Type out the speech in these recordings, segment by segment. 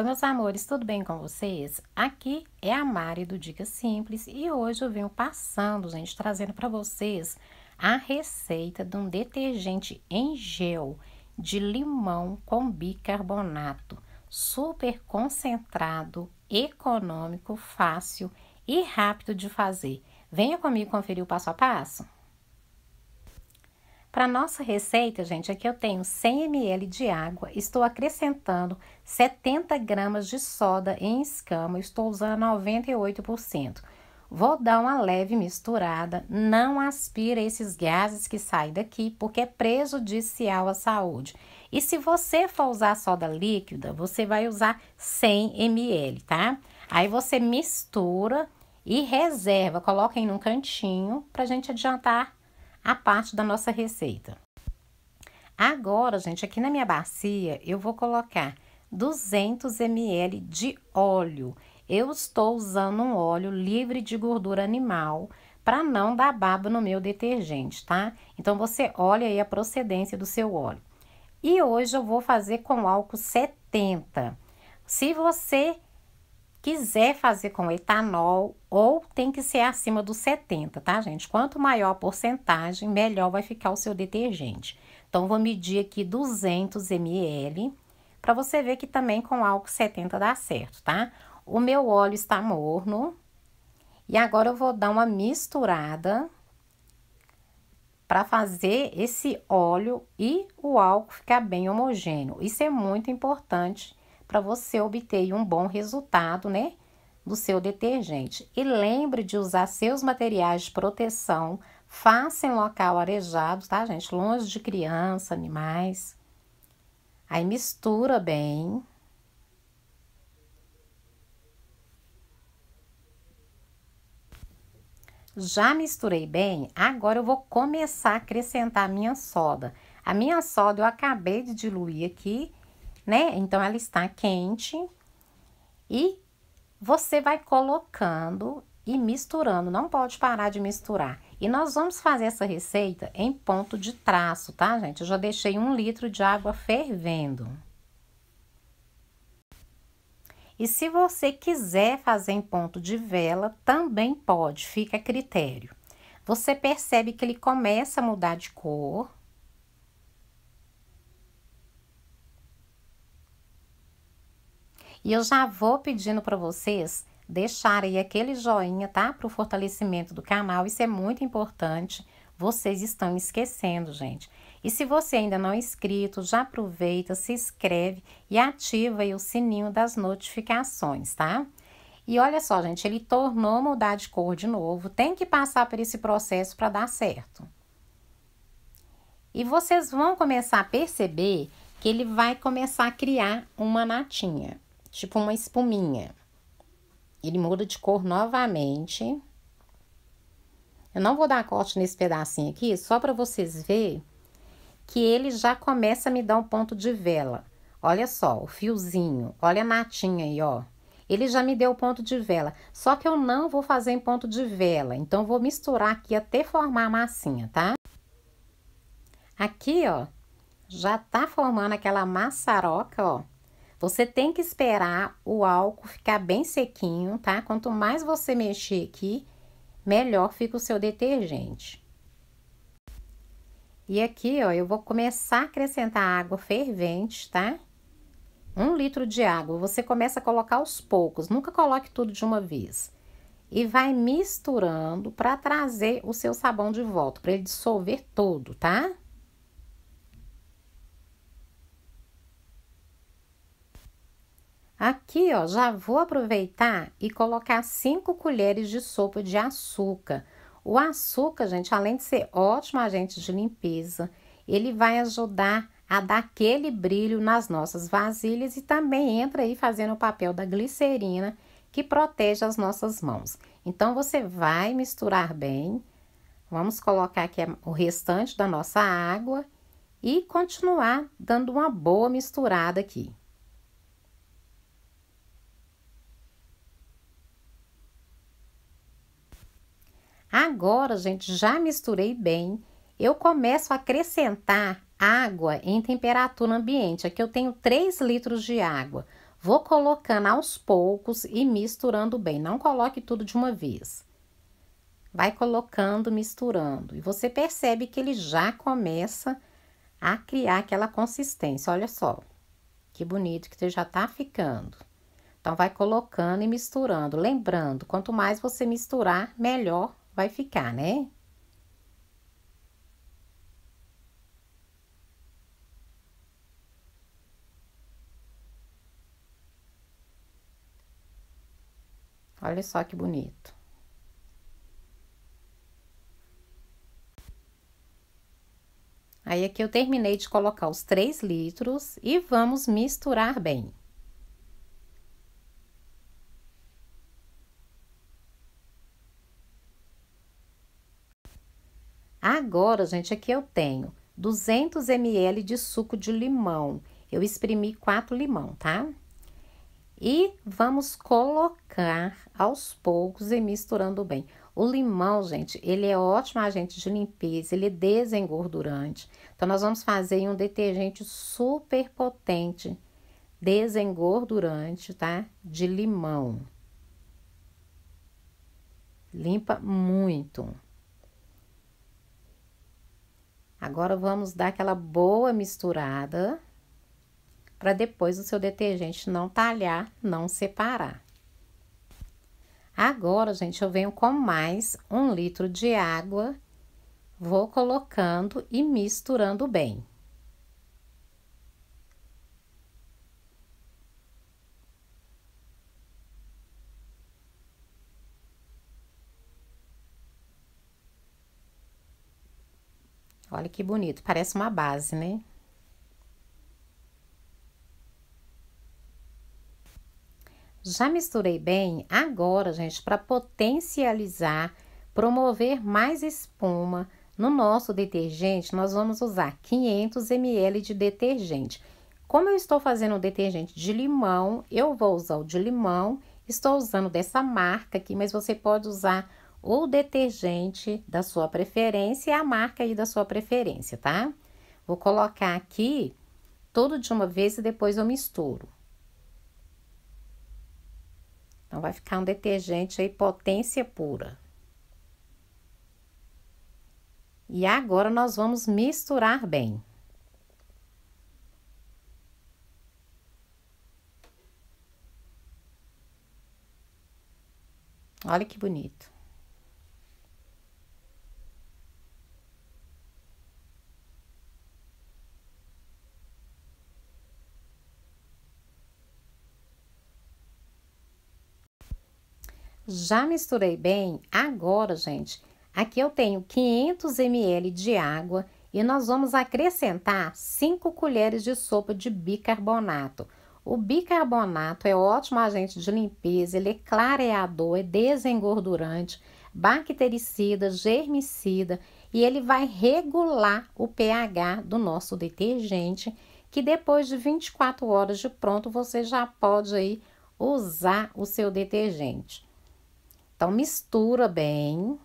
Oi, meus amores, tudo bem com vocês? Aqui é a Mari do Dica Simples e hoje eu venho passando, gente, trazendo para vocês a receita de um detergente em gel de limão com bicarbonato, super concentrado, econômico, fácil e rápido de fazer. Venha comigo conferir o passo a passo. Para nossa receita, gente, aqui eu tenho 100 ml de água, estou acrescentando 70 gramas de soda em escama, estou usando 98%. Vou dar uma leve misturada, não aspira esses gases que saem daqui, porque é prejudicial à saúde. E se você for usar soda líquida, você vai usar 100 ml, tá? Aí você mistura e reserva, coloquem num cantinho para gente adiantar a parte da nossa receita. Agora, gente, aqui na minha bacia, eu vou colocar 200 ml de óleo. Eu estou usando um óleo livre de gordura animal para não dar baba no meu detergente, tá? Então, você olha aí a procedência do seu óleo. E hoje eu vou fazer com álcool 70. Se você quiser fazer com etanol ou tem que ser acima dos 70, tá, gente? Quanto maior a porcentagem, melhor vai ficar o seu detergente. Então, vou medir aqui 200 ml, para você ver que também com álcool 70 dá certo, tá? O meu óleo está morno. E agora eu vou dar uma misturada para fazer esse óleo e o álcool ficar bem homogêneo. Isso é muito importante para você obter um bom resultado, né? Do seu detergente. E lembre de usar seus materiais de proteção, faça em local arejado, tá, gente? Longe de criança, animais. Aí mistura bem. Já misturei bem, agora eu vou começar a acrescentar a minha soda. A minha soda eu acabei de diluir aqui né? Então, ela está quente e você vai colocando e misturando, não pode parar de misturar. E nós vamos fazer essa receita em ponto de traço, tá, gente? Eu já deixei um litro de água fervendo. E se você quiser fazer em ponto de vela, também pode, fica a critério. Você percebe que ele começa a mudar de cor, E eu já vou pedindo para vocês deixarem aquele joinha, tá? Para o fortalecimento do canal, isso é muito importante. Vocês estão esquecendo, gente. E se você ainda não é inscrito, já aproveita, se inscreve e ativa o sininho das notificações, tá? E olha só, gente, ele tornou mudar de cor de novo. Tem que passar por esse processo para dar certo. E vocês vão começar a perceber que ele vai começar a criar uma natinha tipo uma espuminha. Ele muda de cor novamente. Eu não vou dar corte nesse pedacinho aqui, só para vocês verem que ele já começa a me dar um ponto de vela. Olha só, o fiozinho, olha a natinha aí, ó. Ele já me deu ponto de vela, só que eu não vou fazer em ponto de vela, então vou misturar aqui até formar a massinha, tá? Aqui, ó, já tá formando aquela maçaroca, ó. Você tem que esperar o álcool ficar bem sequinho, tá? Quanto mais você mexer aqui, melhor fica o seu detergente. E aqui, ó, eu vou começar a acrescentar água fervente, tá? Um litro de água, você começa a colocar aos poucos, nunca coloque tudo de uma vez. E vai misturando para trazer o seu sabão de volta, para ele dissolver todo, tá? Aqui, ó, já vou aproveitar e colocar 5 colheres de sopa de açúcar. O açúcar, gente, além de ser ótimo agente de limpeza, ele vai ajudar a dar aquele brilho nas nossas vasilhas e também entra aí fazendo o papel da glicerina que protege as nossas mãos. Então, você vai misturar bem. Vamos colocar aqui o restante da nossa água e continuar dando uma boa misturada aqui. Agora, gente, já misturei bem. Eu começo a acrescentar água em temperatura ambiente. Aqui eu tenho 3 litros de água. Vou colocando aos poucos e misturando bem. Não coloque tudo de uma vez. Vai colocando, misturando. E você percebe que ele já começa a criar aquela consistência. Olha só, que bonito que já tá ficando. Então, vai colocando e misturando. Lembrando, quanto mais você misturar, melhor vai ficar, né? Olha só que bonito. Aí, aqui eu terminei de colocar os 3 litros e vamos misturar bem. Agora, gente, aqui eu tenho 200 ml de suco de limão. Eu exprimi quatro limão, tá? E vamos colocar aos poucos e misturando bem. O limão, gente, ele é ótimo agente de limpeza, ele é desengordurante. Então, nós vamos fazer um detergente super potente, desengordurante, tá? De limão. Limpa muito. Agora, vamos dar aquela boa misturada para depois o seu detergente não talhar, não separar. Agora, gente, eu venho com mais um litro de água, vou colocando e misturando bem. Olha que bonito, parece uma base, né? Já misturei bem, agora, gente, para potencializar, promover mais espuma no nosso detergente, nós vamos usar 500 ml de detergente. Como eu estou fazendo um detergente de limão, eu vou usar o de limão. Estou usando dessa marca aqui, mas você pode usar o detergente da sua preferência e a marca aí da sua preferência, tá? Vou colocar aqui tudo de uma vez e depois eu misturo. Então, vai ficar um detergente aí potência pura. E agora, nós vamos misturar bem. Olha que bonito. Já misturei bem? Agora, gente, aqui eu tenho 500 ml de água e nós vamos acrescentar 5 colheres de sopa de bicarbonato. O bicarbonato é ótimo agente de limpeza, ele é clareador, é desengordurante, bactericida, germicida e ele vai regular o pH do nosso detergente, que depois de 24 horas de pronto você já pode aí usar o seu detergente. Então, mistura bem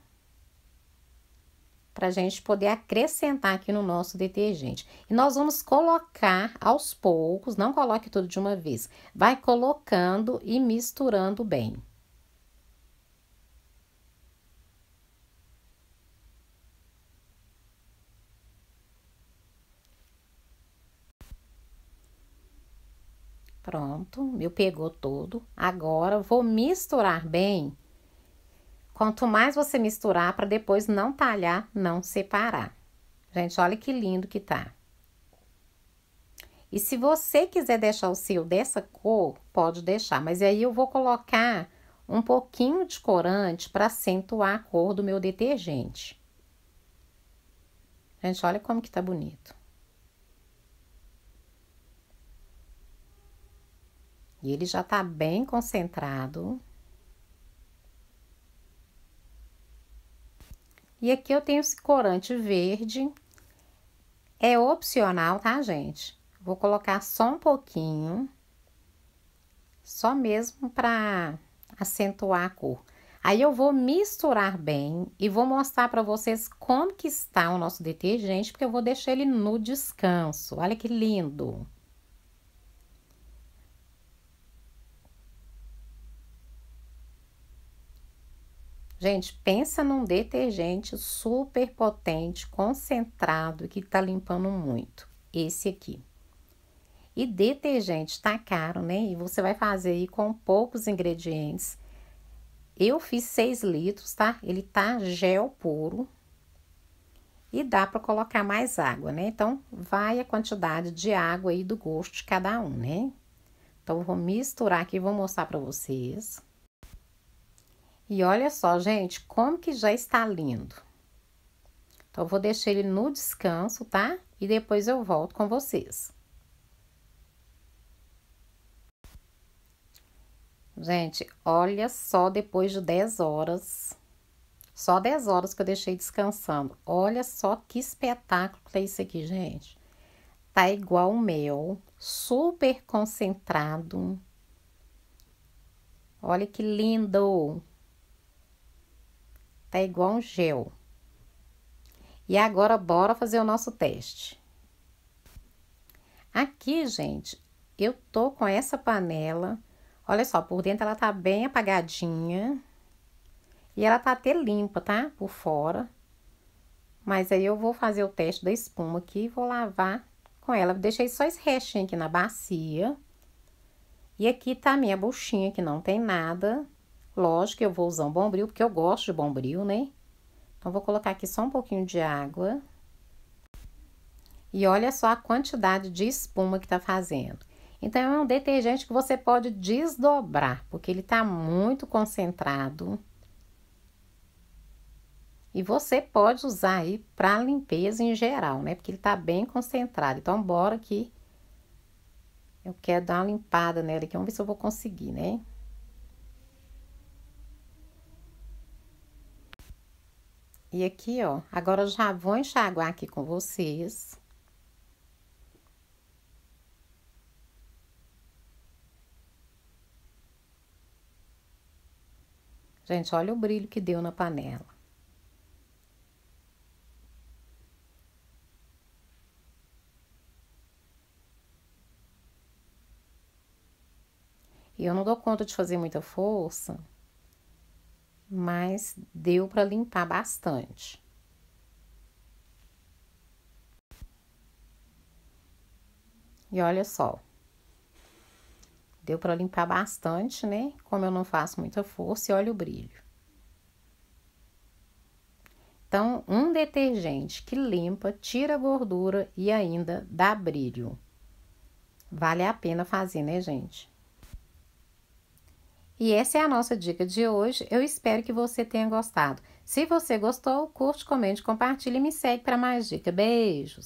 para a gente poder acrescentar aqui no nosso detergente. E nós vamos colocar aos poucos, não coloque tudo de uma vez. Vai colocando e misturando bem. Pronto, meu pegou todo. Agora, vou misturar bem Quanto mais você misturar, para depois não talhar, não separar. Gente, olha que lindo que tá. E se você quiser deixar o seu dessa cor, pode deixar. Mas aí eu vou colocar um pouquinho de corante para acentuar a cor do meu detergente. Gente, olha como que tá bonito. E ele já tá bem concentrado. E aqui eu tenho esse corante verde. É opcional, tá, gente? Vou colocar só um pouquinho. Só mesmo para acentuar a cor. Aí eu vou misturar bem e vou mostrar para vocês como que está o nosso detergente, porque eu vou deixar ele no descanso. Olha que lindo! Gente, pensa num detergente super potente, concentrado, que tá limpando muito. Esse aqui. E detergente tá caro, né? E você vai fazer aí com poucos ingredientes. Eu fiz 6 litros, tá? Ele tá gel puro. E dá para colocar mais água, né? Então, vai a quantidade de água aí do gosto de cada um, né? Então, vou misturar aqui e vou mostrar para vocês. E olha só, gente, como que já está lindo. Então, eu vou deixar ele no descanso, tá? E depois eu volto com vocês. Gente, olha só depois de 10 horas. Só 10 horas que eu deixei descansando. Olha só que espetáculo que é isso aqui, gente. Tá igual mel, super concentrado. Olha que lindo! Tá igual um gel. E agora, bora fazer o nosso teste. Aqui, gente, eu tô com essa panela. Olha só, por dentro ela tá bem apagadinha. E ela tá até limpa, tá? Por fora. Mas aí eu vou fazer o teste da espuma aqui e vou lavar com ela. Deixei só esse restinho aqui na bacia. E aqui tá a minha buchinha, que não tem nada. Lógico que eu vou usar um bombril, porque eu gosto de bombril, né? Então, vou colocar aqui só um pouquinho de água. E olha só a quantidade de espuma que tá fazendo. Então, é um detergente que você pode desdobrar, porque ele tá muito concentrado. E você pode usar aí para limpeza em geral, né? Porque ele tá bem concentrado. Então, bora aqui. Eu quero dar uma limpada nele aqui. Vamos ver se eu vou conseguir, né? E aqui, ó, agora já vou enxaguar aqui com vocês. Gente, olha o brilho que deu na panela. E eu não dou conta de fazer muita força mas deu para limpar bastante. E olha só. Deu para limpar bastante, né? Como eu não faço muita força, e olha o brilho. Então, um detergente que limpa, tira gordura e ainda dá brilho. Vale a pena fazer, né, gente? E essa é a nossa dica de hoje. Eu espero que você tenha gostado. Se você gostou, curte, comente, compartilhe e me segue para mais dicas. Beijos!